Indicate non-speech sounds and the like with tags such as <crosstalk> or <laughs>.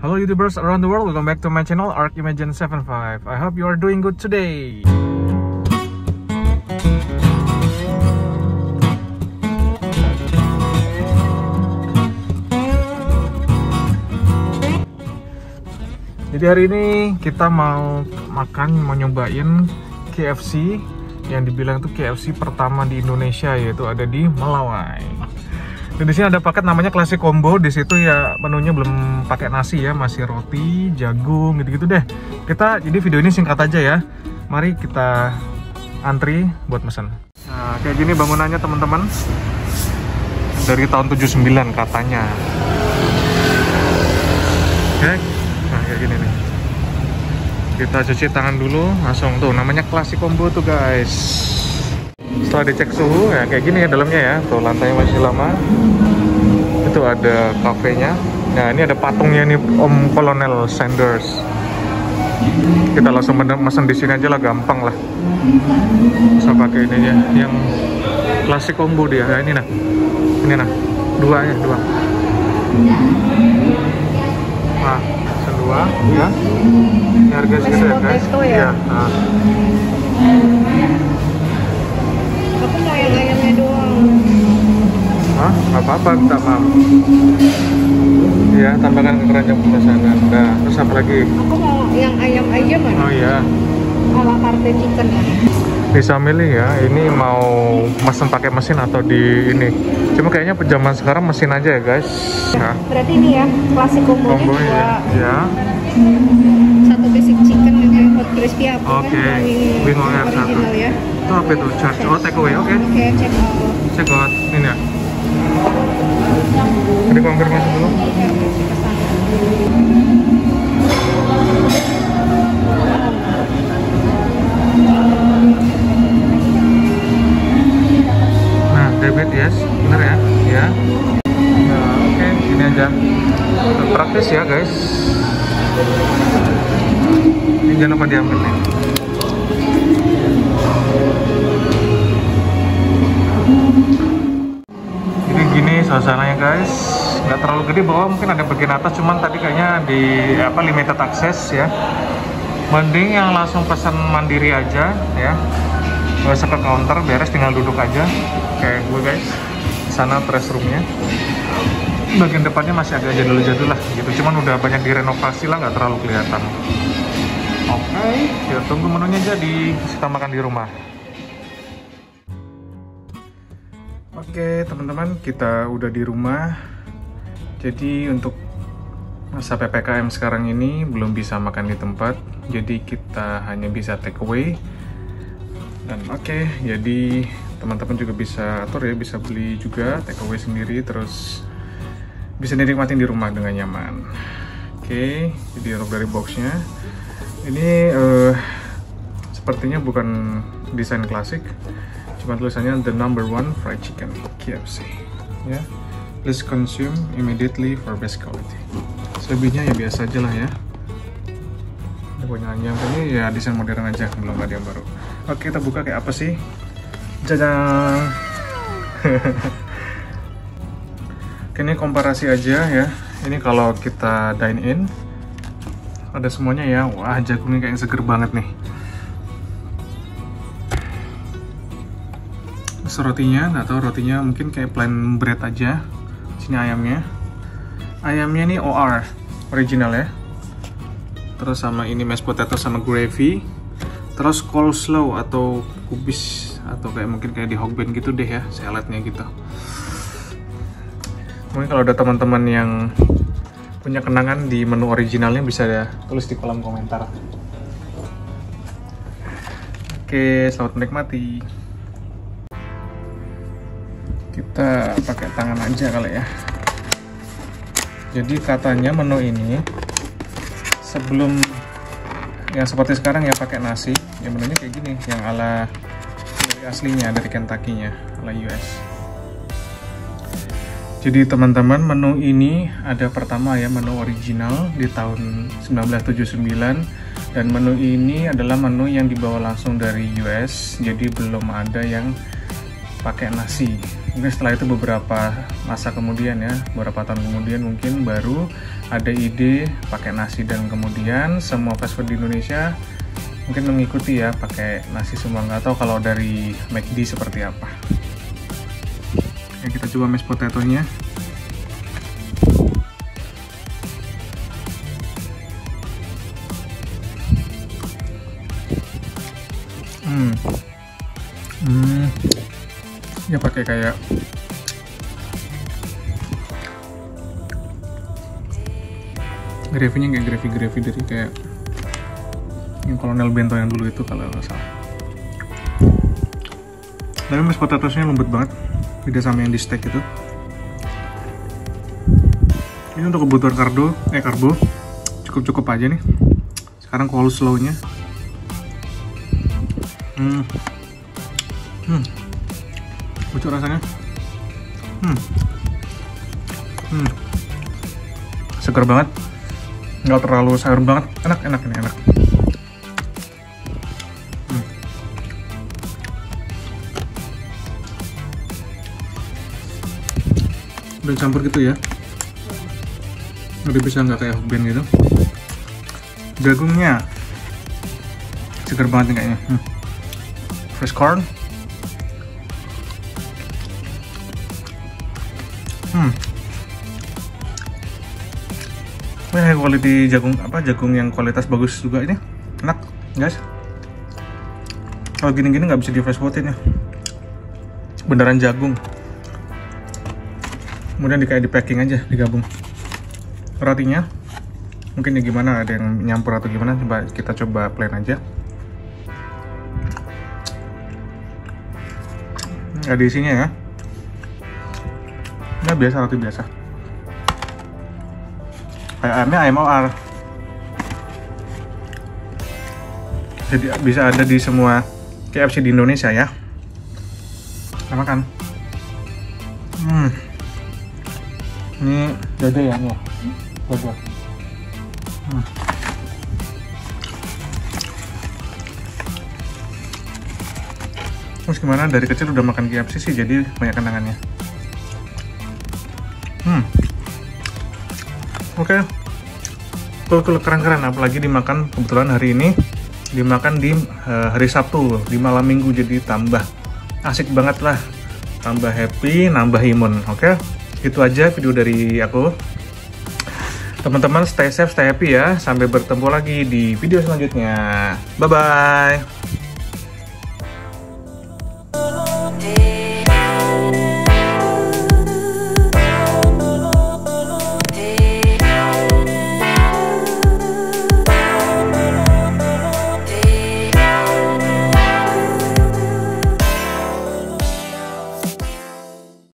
Hello YouTubers around the world, welcome back to my channel Arc Imagine 75. I hope you are doing good today. Jadi hari ini kita mau makan, mau nyobain KFC yang dibilang itu KFC pertama di Indonesia yaitu ada di Melawai. Dan di sini ada paket namanya classic combo. Di situ ya menunya belum pakai nasi ya, masih roti, jagung gitu-gitu deh. Kita jadi video ini singkat aja ya. Mari kita antri buat mesen. Nah, kayak gini bangunannya teman-teman. Dari tahun 79 katanya. Oke. Nah, kayak gini nih. Kita cuci tangan dulu, langsung tuh namanya classic combo tuh guys setelah dicek suhu ya kayak gini ya dalamnya ya tuh lantainya masih lama. Itu ada kafenya. Nah ini ada patungnya nih Om Kolonel Sanders. Kita langsung mesen di sini aja lah gampang lah. Bisa pakai ini ya yang klasik combo dia. Nah, ini nah. Ini nah dua ya dua. Nah pesen dua ya. Ini harga segitu ya guys? Ya, nah. Hah? Gak apa-apa, minta maaf. Ya, tambahkan keranjang pemesanan. Nah, terus apa lagi? Aku mau yang ayam aja mana? Oh iya, Ala carte chicken ya. bisa milih ya. Ini mau mesen pakai mesin atau di ini. Cuma kayaknya zaman sekarang mesin aja ya guys. Nah, Berarti ini ya, klasik kombonya combo dua. ya. Ya, Satu basic chicken dengan hot crispy apa Oke, kan? Wing wing order satu. original ya. itu apa itu? Charge. Oh, take away. Oke, Oke, check out. check out. Ini ya. Jadi konfirmasi pesan. Nah, debit yes, bener ya? Ya. Nah, oke, ini aja. Praktis ya guys. Ini jangan lupa diambil nih. Jadi gini suasananya guys. Nggak terlalu gede bawah mungkin ada bagian atas, cuman tadi kayaknya di apa limited access ya. Mending yang langsung pesan mandiri aja ya. Nggak usah ke counter beres tinggal duduk aja. Kayak gue guys. Sana press roomnya. Bagian depannya masih agak jadul-jadul lah gitu. Cuman udah banyak direnovasi lah nggak terlalu kelihatan. Oke kita tunggu menunya jadi kita makan di rumah. Oke teman-teman kita udah di rumah jadi untuk masa PPKM sekarang ini belum bisa makan di tempat jadi kita hanya bisa take away. Dan oke jadi teman-teman juga bisa atur ya bisa beli juga take away sendiri terus bisa dinikmatin di rumah dengan nyaman. Oke jadi untuk dari boxnya ini eh, sepertinya bukan desain klasik cuma tulisannya the number one fried chicken KFC ya please consume immediately for best quality. Selebihnya ya biasa aja lah ya. Ini yang ini ya desain modern aja belum ada yang baru. Oke kita buka kayak apa sih? Jajang! <laughs> Ini komparasi aja ya. Ini kalau kita dine in ada semuanya ya. Wah jagungnya kayak seger banget nih. Rotinya tahu rotinya mungkin kayak plain bread aja sini ayamnya. Ayamnya nih OR original ya. Terus sama ini mashed potato sama gravy. Terus coleslaw atau kubis atau kayak mungkin kayak di Hokben gitu deh ya saladnya gitu. Mungkin kalau ada teman-teman yang punya kenangan di menu originalnya bisa ya tulis di kolom komentar. Oke selamat menikmati kita pakai tangan aja kali ya. Jadi katanya menu ini sebelum yang seperti sekarang ya pakai nasi. Ya menunya kayak gini yang ala dari aslinya dari Kentucky-nya ala US jadi teman-teman menu ini ada pertama ya menu original di tahun 1979 dan menu ini adalah menu yang dibawa langsung dari US jadi belum ada yang pakai nasi. Mungkin setelah itu beberapa masa kemudian ya beberapa tahun kemudian mungkin baru ada ide pakai nasi dan kemudian semua fast food di Indonesia mungkin mengikuti ya pakai nasi semua. Nggak tahu kalau dari McD seperti apa. Ya kita coba mashed potato nya hmm. Hmm ya pakai kayak gravy-nya kayak gravy-gravy dari kayak yang kolonel bento yang dulu itu kalau nggak salah. Tapi mashed potatoesnya lembut banget beda sama yang di steak itu. Ini untuk kebutuhan karbo eh karbo cukup cukup aja nih. Sekarang coleslaw-nya. Hmm. Hmm lucu rasanya. Hmm. Hmm. Segar banget. Nggak terlalu sayur banget. Enak enak ini enak. Hmm. udah campur gitu ya. Udah bisa nggak kayak hokben gitu. Jagungnya segar banget nih kayaknya. Hmm. fresh corn hmm. Ini quality jagung apa jagung yang kualitas bagus juga ini. Enak guys. Kalau gini-gini nggak bisa di fast ya. Beneran jagung. Kemudian di kayak di packing aja digabung. Rotinya mungkin ya gimana ada yang nyampur atau gimana coba kita coba plain aja. Nggak ada isinya ya Ini biasa roti biasa. Kayak ayamnya ayam OR jadi bisa ada di semua KFC di Indonesia ya. Kita makan. Hmm. Ini dada ya nih. Dada. Hmm. terus gimana? Dari kecil udah makan KFC sih jadi banyak kenangannya hmm. Oke. Okay. cool keren-keren apalagi dimakan kebetulan hari ini dimakan di uh, hari Sabtu di malam minggu jadi tambah asik banget lah. Tambah happy nambah imun oke? Okay? itu aja video dari aku. Teman-teman stay safe stay happy ya. Sampai bertemu lagi di video selanjutnya. Bye bye